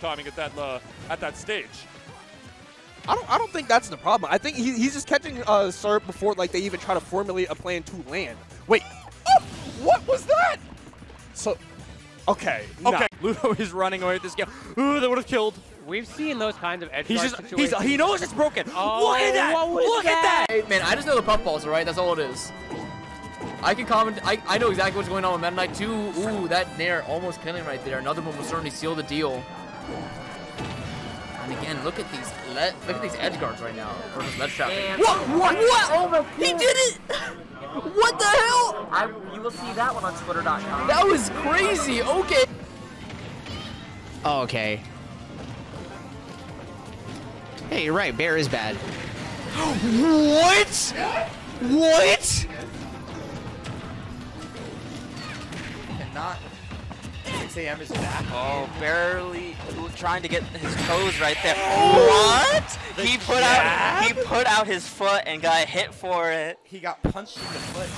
timing at that uh, at that stage. I don't. I don't think that's the problem. I think he, he's just catching uh, Serb before like they even try to formulate a plan to land. Wait. Oh, what was that? So, okay. Okay, nah. Ludo is running away with this game. Ooh, that would have killed. We've seen those kinds of edge He's guard just he's he knows it's broken. Oh, Look at that! what was Look at that! Hey, man, I just know the puffballs, right? That's all it is. I can comment. I, I know exactly what's going on with Meta Knight 2. Ooh, that Nair almost killing right there. Another one will certainly seal the deal. And again, look at these le look at these edge guards right now for this ledge trap. What? What? What? He did it! What the hell? I, you will see that one on Twitter.com. That was crazy. Okay. Oh, okay. Hey, you're right. Bear is bad. What? What? Not 6 a.m. is back. Oh, barely trying to get his toes right there. What? He put out he put out his foot and got hit for it. He got punched in the foot.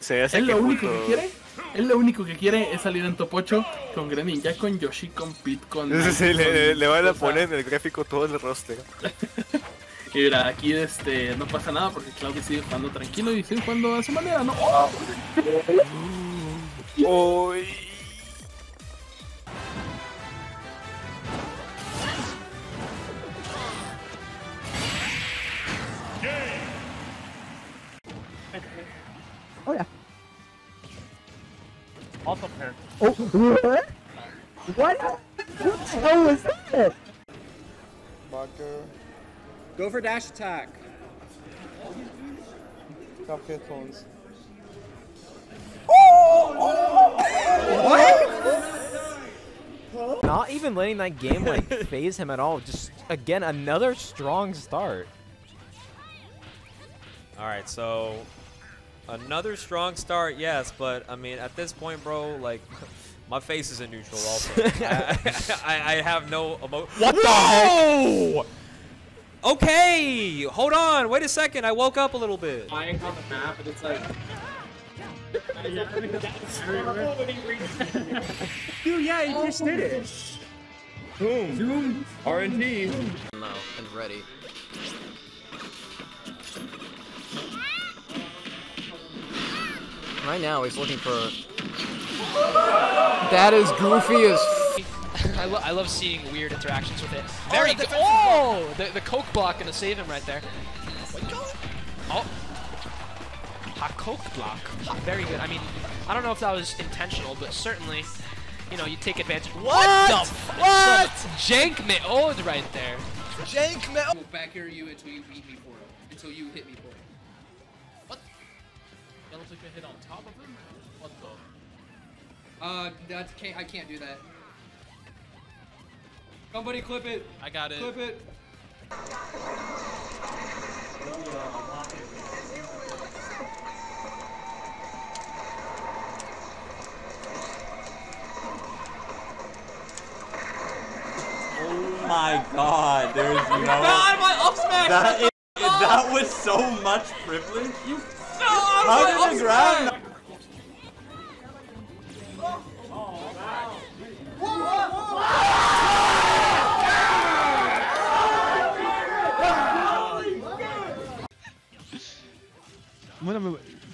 Se hace Él que lo único que quiere, él lo único que quiere es salir en top 8 con Greninja, con Yoshi, con Pete, con... Sí, sí, le, le van a o sea, poner en el gráfico todo el roster. Y mira, aquí este, no pasa nada porque Claudio sigue jugando tranquilo y sigue jugando a su manera, ¿no? ¡Oh! Uy. Oh yeah. Also. Oh, what? What? What the hell was that? Go for dash attack. Top headphones. Not even letting that game like phase him at all. Just again another strong start. All right, so another strong start, yes, but I mean at this point, bro, like my face is in neutral. Also, I, I, I have no emotion. What the Whoa! Okay, hold on. Wait a second. I woke up a little bit. Flying on the map and it's like... Dude, yeah, he just did it. Boom. Zoom. RNG. No, and ready. Right now, he's looking for. That is goofy as. I, lo I love seeing weird interactions with it. Very good. Oh, the, the coke block gonna save him right there. Oh, a coke block. Very good. I mean, I don't know if that was intentional, but certainly, you know, you take advantage. What, the? f- What? Jank me ode right there. Jank me. I will back here you until you beat me for it. Until you hit me for it. What? That looks like a hit on top of him? What the? Uh, that can't. I can't do that. Somebody clip it. I got it. Clip it. Oh my god, there's no God, my up smash! that, is, that was so much privilege. You How did the grab?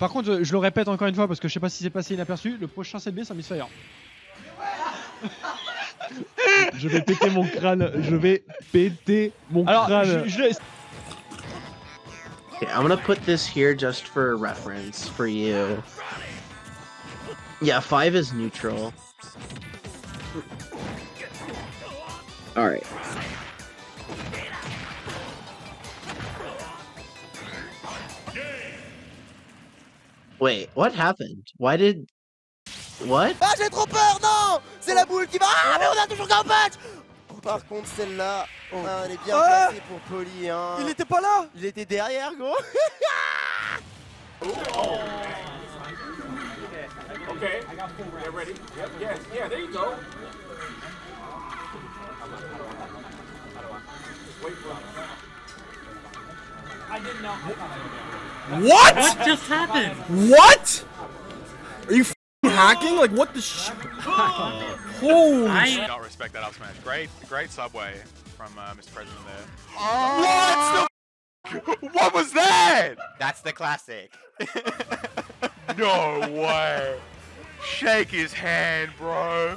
Par contre, je, le répète encore une fois parce que je sais pas si c'est passé inaperçu. Le prochain CB, c'est un Misfire. je vais péter mon crâne. Je vais péter mon Alors, crâne. je- je laisse- Okay, I'm gonna put this here just for reference for you. Yeah, five is neutral. All Wait, what happened? Why did? What? Ah, j'ai trop peur, non C'est la boule qui va. Ah, mais on a toujours qu'un patch Par contre, celle-là, ah, elle est bien Ah placée pour Poli. Hein. Il était pas là Il était derrière, gros Okay. Get ready. Yep. Yes. Yeah. There you go. I didn't know. What? What just happened? What? Are you f***ing hacking? Like what the sh? Holy. I not respect that up smash. Great, great subway from uh, Mr. President there. What the What was that? That's the classic. No way. Shake his hand, bro.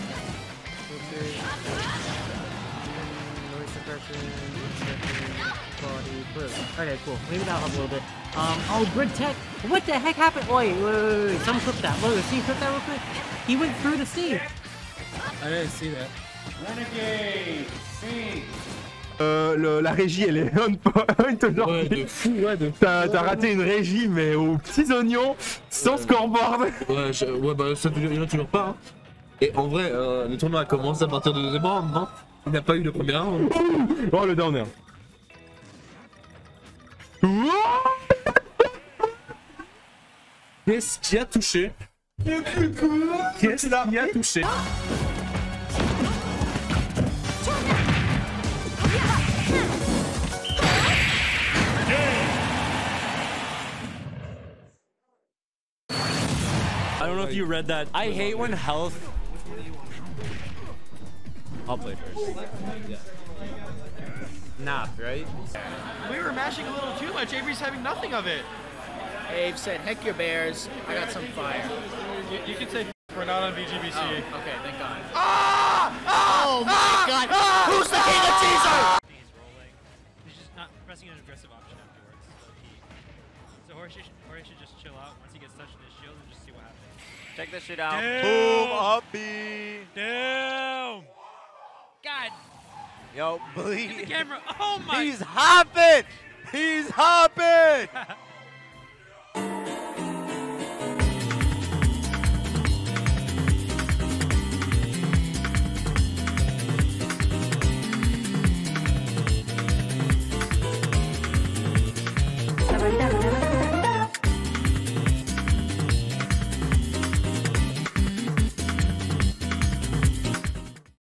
Suppression, suppression, quality. Okay, cool. Maybe that'll help a little bit. Um, oh, grid tech. What the heck happened? Wait, wait, wait, wait. Someone clip that. Wait, wait, see, clip that real quick. He went through the Steve. I didn't see that. Renegade, Phoenix. Euh, le- la régie elle est on point. Ouais, de fou, ouais, de fou. T'as t'as raté une régie mais aux petits oignons, sans scoreboard. Ouais, je- ouais, bah ça il y en a toujours pas. hein. Et en vrai, euh, le tournoi a commencé à partir de deuxième round, non? Il n'a pas eu le premier round. Oh le downer. Qu'est-ce qui a touché? Qu'est-ce qui a touché? I don't know if you read that. I hate when health. I'll play first. Nap, right? We were mashing a little too much. Avery's having nothing of it. Abe said, heck your bears. I got some fire. You, you can say we're not on VGBC. Oh, okay, thank God. Ah! Ah! Oh my ah! God. Who's the king of teaser? He's just not pressing an aggressive option afterwards. So Horace should, Horace should just chill out once he gets touched in his shield and just see what happens. Check this shit out. Boom, up B. Damn! Yo, Get bleed. the camera. Oh my! He's hopping. He's hopping.